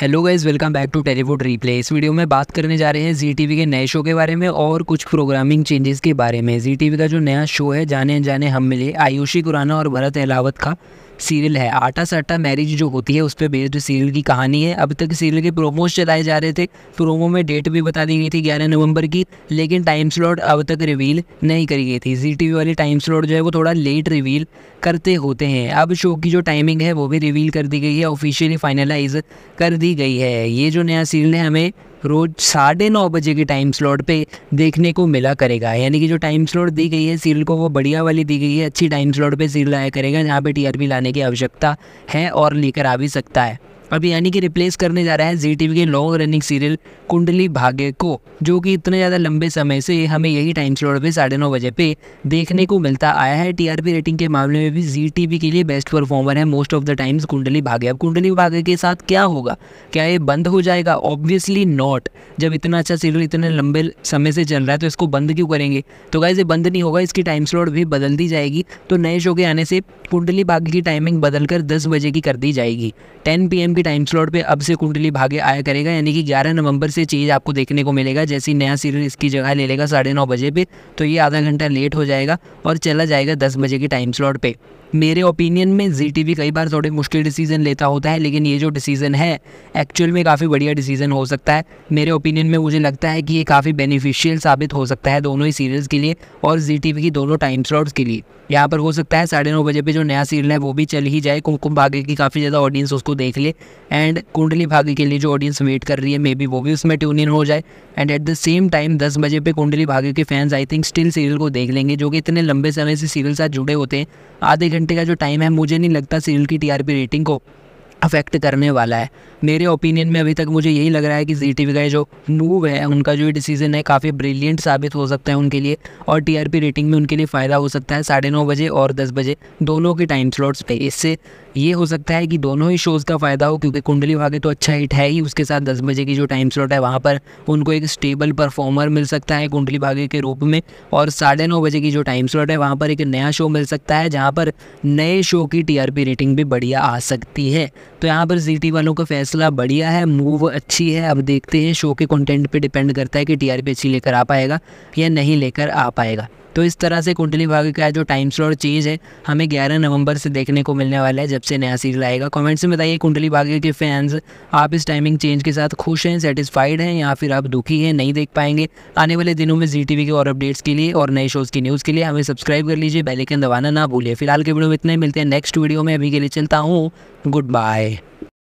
Hello guys welcome back to Tellywood replay इस video में बात करने जा रहे हैं जी टी के नए शो के बारे में और कुछ प्रोग्रामिंग चेंजेस के बारे में। जी टी का जो नया शो है, जाने जाने हम मिले आयुषी खुराना और भरत अलावत का। सीरियल है। आटा साटा मैरिज जो होती है, उस पर बेस्ड सीरियल की कहानी है। अब तक सीरियल के प्रोमोज चलाए जा रहे थे। प्रोमो में डेट भी बता दी गई थी ग्यारह नवंबर की, लेकिन टाइम स्लॉट अब तक रिवील नहीं करी गई थी। जी टी वाली टाइम स्लॉट जो है, वो थोड़ा लेट रिवील करते होते हैं। अब शो की जो टाइमिंग है, वो भी रिवील कर दी गई है। ऑफिशियली फाइनलाइज कर दी गई है। ये जो नया सीरियल है, हमें रोज साढ़े नौ बजे के टाइम स्लॉट पे देखने को मिला करेगा। यानी कि जो टाइम स्लॉट दी गई है सीरियल को वो बढ़िया वाली दी गई है, अच्छी टाइम स्लॉट पे सीरियल आया करेगा, जहाँ पे टीआरपी लाने की आवश्यकता है और लेकर आ भी सकता है। अभी यानी कि रिप्लेस करने जा रहा है जी टी के long running serial Kundali Bhagya को, जो कि इतने ज़्यादा लंबे समय से हमें यही टाइम स्लॉट पे साढ़े नौ बजे पे देखने को मिलता आया है। टीआरपी रेटिंग के मामले में भी जी टी के लिए बेस्ट परफॉर्मर है most of the times Kundali Bhagya. अब कुंडली भाग्य के साथ क्या होगा? क्या ये बंद हो जाएगा? ऑब्वियसली नॉट जब इतना अच्छा सीरियल इतने लंबे समय से चल रहा है तो इसको बंद क्यों करेंगे? तो गाइज़ ये बंद नहीं होगा, इसकी टाइम स्लॉट भी बदल दी जाएगी। तो नए शो के आने से कुंडली भाग्य की टाइमिंग बदलकर दस बजे की कर दी जाएगी। टेन पी की टाइम स्लॉट पे अब से कुंडली भाग्य आया करेगा, यानी कि ग्यारह नवंबर से चीज़ आपको देखने को मिलेगा, जैसे नया सीरियल इसकी जगह ले लेगा साढ़े नौ बजे पे तो ये आधा घंटा लेट हो जाएगा और चला जाएगा दस बजे के टाइम स्लॉट पे। मेरे ओपिनियन में जी टी कई बार थोड़े मुश्किल डिसीज़न लेता होता है, लेकिन ये जो डिसीज़न है एक्चुअल में काफ़ी बढ़िया डिसीज़न हो सकता है। मेरे ओपिनियन में मुझे लगता है कि ये काफ़ी बेनिफिशियल साबित हो सकता है दोनों ही सीरियल्स के लिए और जी टी की दोनों टाइम स्लॉट्स के लिए। यहाँ पर हो सकता है साढ़े नौ बजे पे जो नया सीरियल है, वो भी चल ही जाए कुमकुम भाग्य की काफ़ी ज़्यादा ऑडियंस उसको देख ले एंड कुंडली भाग्य के लिए जो ऑडियंस वेट कर रही है मे बी वो भी उसमें ट्यून इन हो जाए। And at the same time दस बजे पे कुंडली भाग्य के fans I think still serial को देख लेंगे, जो कि इतने लंबे समय से सीरियल साथ जुड़े होते हैं। आधे घंटे का जो टाइम है, मुझे नहीं लगता सीरियल की टीआरपी रेटिंग को। अफेक्ट करने वाला है। मेरे ओपिनियन में अभी तक मुझे यही लग रहा है कि जी टी वी का जो मूव है, उनका जो डिसीज़न है, काफ़ी ब्रिलियंट साबित हो सकता है उनके लिए और टीआरपी रेटिंग में उनके लिए फ़ायदा हो सकता है। साढ़े नौ बजे और दस बजे दोनों के टाइम स्लॉट्स पे। इससे ये हो सकता है कि दोनों ही शोज़ का फ़ायदा हो, क्योंकि कुंडली भाग्य तो अच्छा हिट है ही। उसके साथ दस बजे की जो टाइम स्लॉट है, वहाँ पर उनको एक स्टेबल परफॉर्मर मिल सकता है कुंडली भाग्य के रूप में। और साढ़े नौ बजे की जो टाइम स्लॉट है, वहाँ पर एक नया शो मिल सकता है, जहाँ पर नए शो की टीआरपी रेटिंग भी बढ़िया आ सकती है। तो यहाँ पर जी वालों का फैसला बढ़िया है, मूव अच्छी है। अब देखते हैं शो के कंटेंट पे डिपेंड करता है कि टीआरपी अच्छी लेकर आ पाएगा या नहीं लेकर आ पाएगा। तो इस तरह से कुंडली भाग्य का जो टाइम स्लॉट चेंज है, हमें 11 नवंबर से देखने को मिलने वाला है जब से नया सीरियल आएगा। कमेंट्स में बताइए कुंडली भाग्य के फैंस आप इस टाइमिंग चेंज के साथ खुश हैं सेटिस्फाइड हैं, या फिर आप दुखी हैं, नहीं देख पाएँगे? आने वाले दिनों में जी के और अपडेट्स के लिए और नए शोज़ की न्यूज़ के लिए हमें सब्सक्राइब कर लीजिए बेलेकन दबाना ना भूलिए। फ़िलहाल के वीडियो में इतने मिलते हैं नेक्स्ट वीडियो में। अभी के लिए चलता हूँ गुड बाय